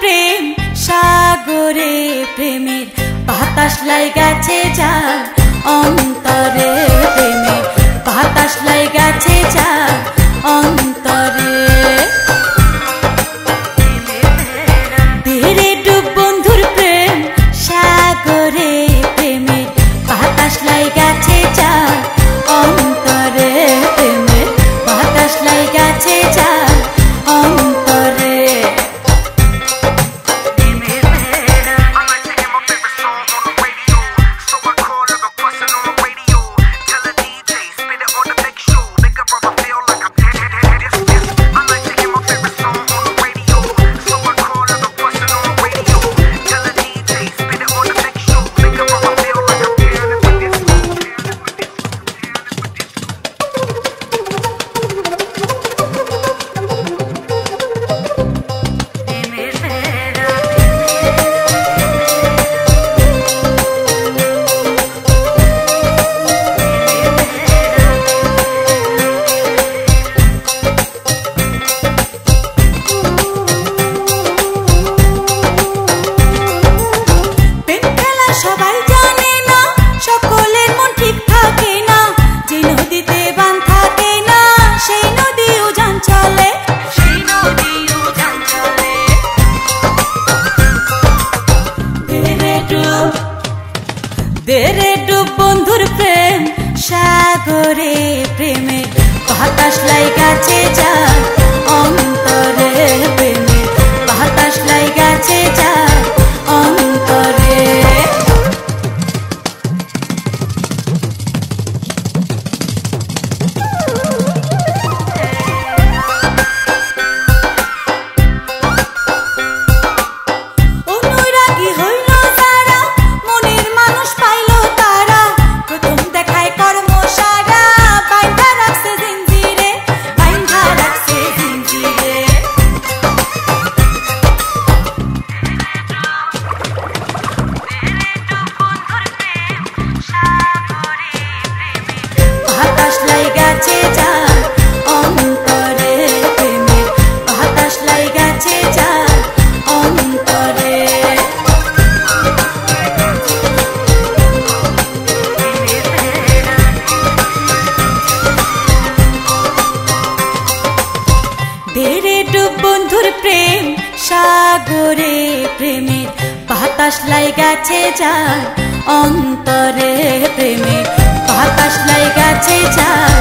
প্রেম সাগরে প্রেমের বাতাস লাই গেছে যা অন্তরে প্রেমে বাতাস লাই গেছে যা দেরে ডুব বন্ধুর প্রেম সাগরে প্রেমে হতাশ লাই গাছে যা সাগরে প্রেমের বাতাস লাই গেছে যার অন্তরে প্রেমের বাতাস লাই গেছে যার